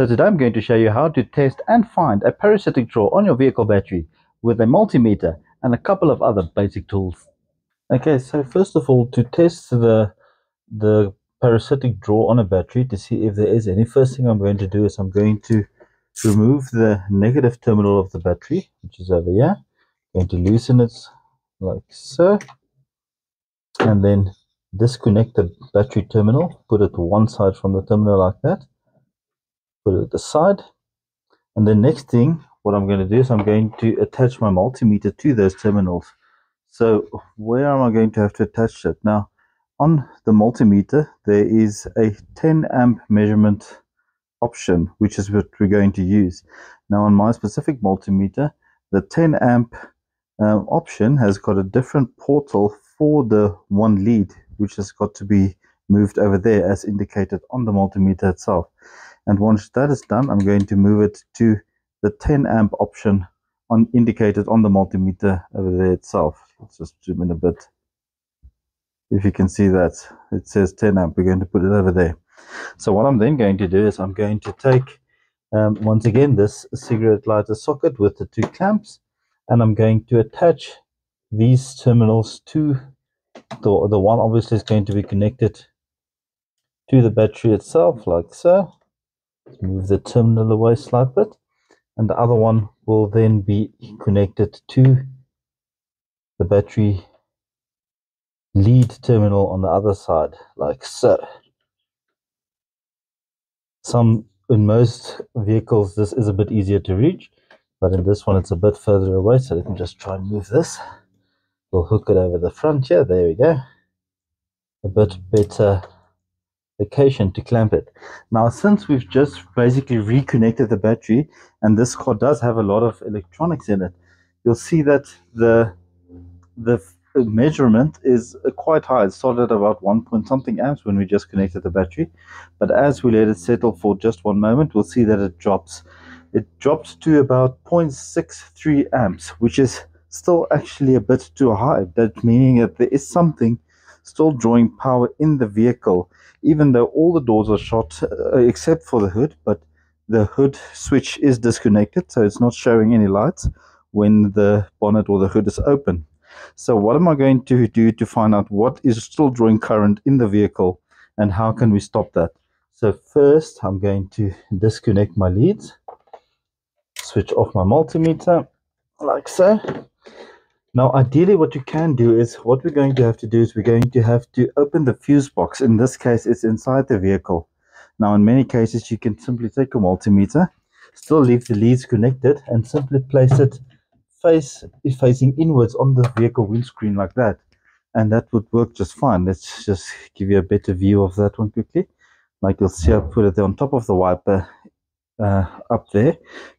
So today I'm going to show you how to test and find a parasitic draw on your vehicle battery with a multimeter and a couple of other basic tools. Okay, so first of all, to test the, the parasitic draw on a battery to see if there is any, first thing I'm going to do is I'm going to remove the negative terminal of the battery, which is over here. I'm going to loosen it like so. And then disconnect the battery terminal, put it to one side from the terminal like that, put it the side. And the next thing, what I'm going to do is I'm going to attach my multimeter to those terminals. So where am I going to have to attach it? Now, on the multimeter, there is a 10 amp measurement option, which is what we're going to use. Now on my specific multimeter, the 10 amp um, option has got a different portal for the one lead which has got to be moved over there as indicated on the multimeter itself. And once that is done, I'm going to move it to the 10 amp option on indicated on the multimeter over there itself. Let's just zoom in a bit. If you can see that, it says 10 amp. We're going to put it over there. So what I'm then going to do is I'm going to take, um, once again, this cigarette lighter socket with the two clamps, and I'm going to attach these terminals to the, the one obviously is going to be connected to the battery itself like so Let's move the terminal away slight bit and the other one will then be connected to the battery lead terminal on the other side like so. Some in most vehicles this is a bit easier to reach but in this one it's a bit further away so let me just try and move this. We'll hook it over the front here. There we go. A bit better location to clamp it. Now since we've just basically reconnected the battery and this car does have a lot of electronics in it you'll see that the the measurement is uh, quite high. It started at about one point something amps when we just connected the battery. But as we let it settle for just one moment we'll see that it drops. It drops to about 0.63 amps which is still actually a bit too high. That meaning that there is something still drawing power in the vehicle, even though all the doors are shut uh, except for the hood, but the hood switch is disconnected, so it's not showing any lights when the bonnet or the hood is open. So what am I going to do to find out what is still drawing current in the vehicle and how can we stop that? So first I'm going to disconnect my leads, switch off my multimeter like so now, ideally what you can do is, what we're going to have to do is we're going to have to open the fuse box. In this case, it's inside the vehicle. Now, in many cases, you can simply take a multimeter, still leave the leads connected, and simply place it face facing inwards on the vehicle windscreen like that. And that would work just fine. Let's just give you a better view of that one quickly. Like you'll see, I put it on top of the wiper uh, up there,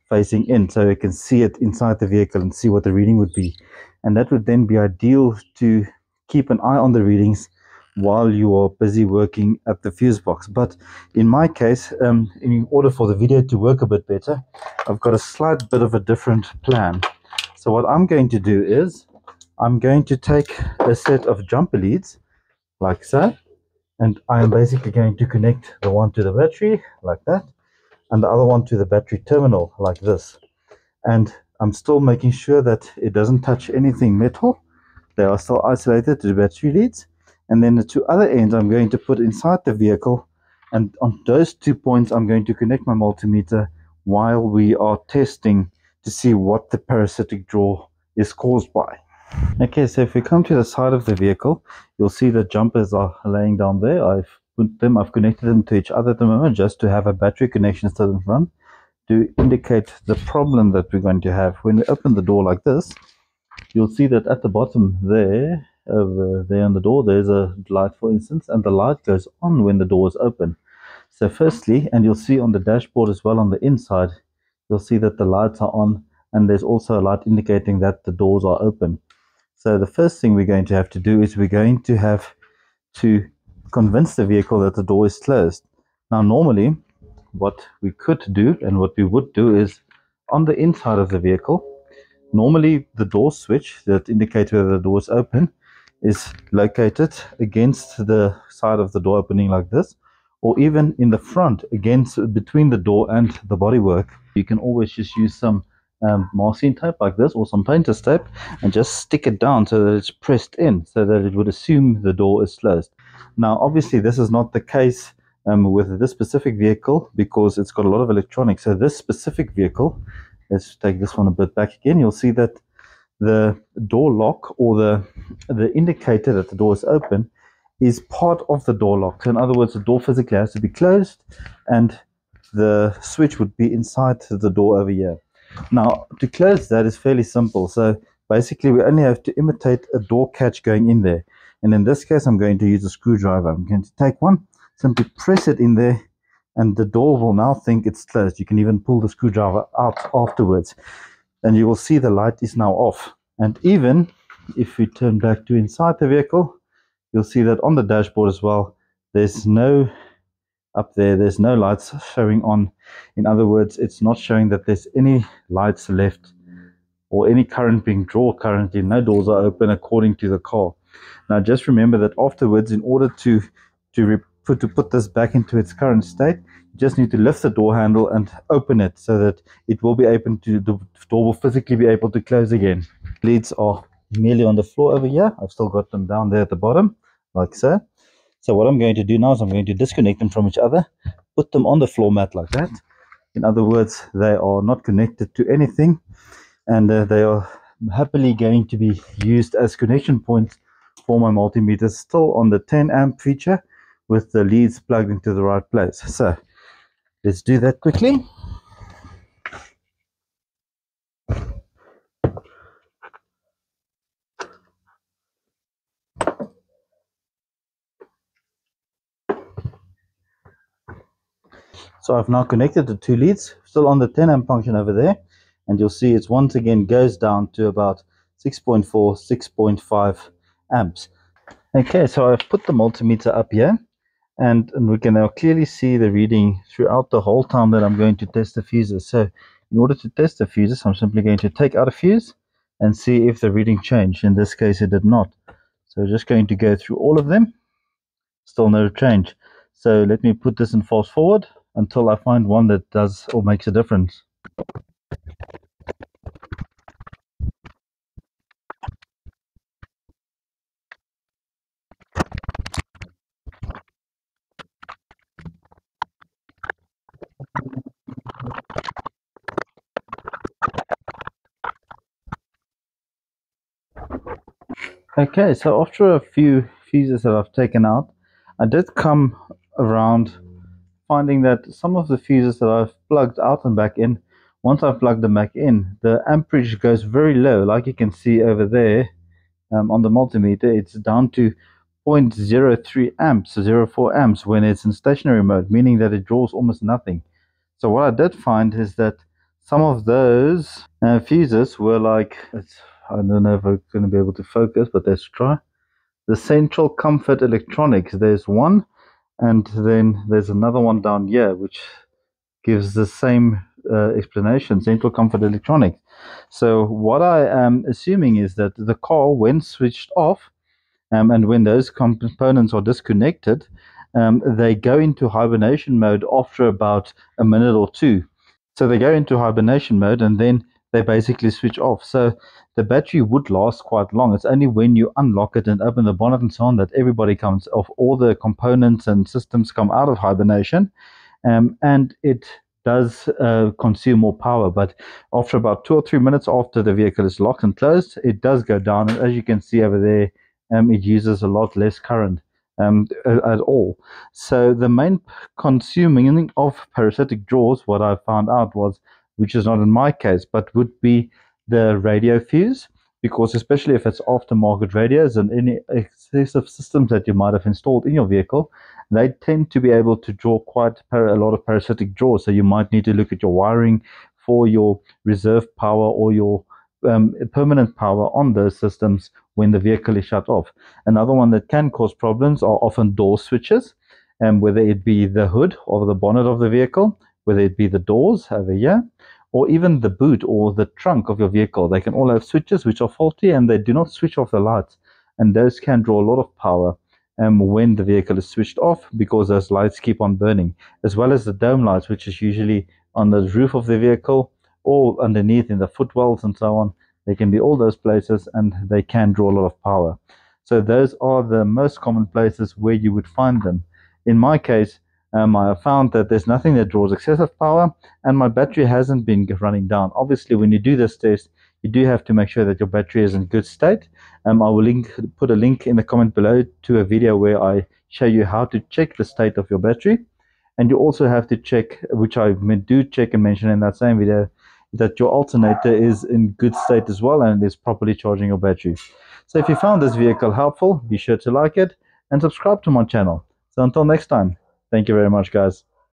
facing in, so you can see it inside the vehicle and see what the reading would be and that would then be ideal to keep an eye on the readings while you are busy working at the fuse box. But in my case um, in order for the video to work a bit better I've got a slight bit of a different plan. So what I'm going to do is I'm going to take a set of jumper leads like so and I am basically going to connect the one to the battery like that and the other one to the battery terminal like this. And I'm still making sure that it doesn't touch anything metal. They are still isolated to the battery leads. And then the two other ends I'm going to put inside the vehicle. And on those two points, I'm going to connect my multimeter while we are testing to see what the parasitic draw is caused by. Okay, so if we come to the side of the vehicle, you'll see the jumpers are laying down there. I've put them, I've connected them to each other at the moment just to have a battery connection still in front to indicate the problem that we're going to have. When we open the door like this, you'll see that at the bottom there, over there on the door, there's a light, for instance, and the light goes on when the door is open. So firstly, and you'll see on the dashboard as well on the inside, you'll see that the lights are on and there's also a light indicating that the doors are open. So the first thing we're going to have to do is we're going to have to convince the vehicle that the door is closed. Now normally what we could do and what we would do is on the inside of the vehicle, normally the door switch that indicates whether the door is open is located against the side of the door opening like this or even in the front against between the door and the bodywork. You can always just use some um, masking tape like this or some painter's tape and just stick it down so that it's pressed in so that it would assume the door is closed. Now, obviously, this is not the case um, with this specific vehicle because it's got a lot of electronics. So this specific vehicle, let's take this one a bit back again, you'll see that the door lock or the, the indicator that the door is open is part of the door lock. So in other words, the door physically has to be closed and the switch would be inside the door over here. Now, to close that is fairly simple. So basically, we only have to imitate a door catch going in there. And in this case, I'm going to use a screwdriver. I'm going to take one, simply press it in there, and the door will now think it's closed. You can even pull the screwdriver out afterwards. And you will see the light is now off. And even if we turn back to inside the vehicle, you'll see that on the dashboard as well, there's no up there, there's no lights showing on. In other words, it's not showing that there's any lights left or any current being drawn currently. No doors are open according to the car. Now, just remember that afterwards, in order to to put to put this back into its current state, you just need to lift the door handle and open it so that it will be open to the door will physically be able to close again. Leads are merely on the floor over here. I've still got them down there at the bottom, like so. So what I'm going to do now is I'm going to disconnect them from each other, put them on the floor mat like that. In other words, they are not connected to anything and uh, they are happily going to be used as connection points for my multimeter still on the 10 amp feature with the leads plugged into the right place. So let's do that quickly. So I've now connected the two leads, still on the 10 amp function over there. And you'll see it's once again goes down to about 6.4, 6.5 amps. Okay, so I've put the multimeter up here. And, and we can now clearly see the reading throughout the whole time that I'm going to test the fuses. So in order to test the fuses, I'm simply going to take out a fuse and see if the reading changed. In this case, it did not. So just going to go through all of them. Still no change. So let me put this in fast forward until I find one that does or makes a difference. Okay, so after a few fuses that I've taken out, I did come around finding that some of the fuses that I've plugged out and back in, once I've plugged them back in, the amperage goes very low. Like you can see over there um, on the multimeter, it's down to 0.03 amps, 0.04 amps when it's in stationary mode, meaning that it draws almost nothing. So what I did find is that some of those uh, fuses were like, I don't know if I'm going to be able to focus, but let's try. The Central Comfort Electronics, there's one and then there's another one down here which gives the same uh, explanation central comfort electronics so what i am assuming is that the car when switched off um, and when those components are disconnected um, they go into hibernation mode after about a minute or two so they go into hibernation mode and then they basically switch off so the battery would last quite long. It's only when you unlock it and open the bonnet and so on that everybody comes off, all the components and systems come out of hibernation. Um, and it does uh, consume more power. But after about two or three minutes after the vehicle is locked and closed, it does go down. And as you can see over there, um, it uses a lot less current um, at all. So the main consuming of parasitic draws, what I found out was, which is not in my case, but would be the radio fuse because especially if it's aftermarket radios and any excessive systems that you might have installed in your vehicle, they tend to be able to draw quite a lot of parasitic draws. So you might need to look at your wiring for your reserve power or your um, permanent power on those systems when the vehicle is shut off. Another one that can cause problems are often door switches, and um, whether it be the hood or the bonnet of the vehicle, whether it be the doors over here, or even the boot or the trunk of your vehicle. They can all have switches which are faulty and they do not switch off the lights. And those can draw a lot of power. um, when the vehicle is switched off because those lights keep on burning, as well as the dome lights, which is usually on the roof of the vehicle or underneath in the footwells and so on. They can be all those places and they can draw a lot of power. So those are the most common places where you would find them. In my case, um, I found that there's nothing that draws excessive power and my battery hasn't been running down. Obviously, when you do this test, you do have to make sure that your battery is in good state. Um, I will link, put a link in the comment below to a video where I show you how to check the state of your battery. And you also have to check, which I do check and mention in that same video, that your alternator is in good state as well and is properly charging your battery. So if you found this vehicle helpful, be sure to like it and subscribe to my channel. So until next time, thank you very much guys.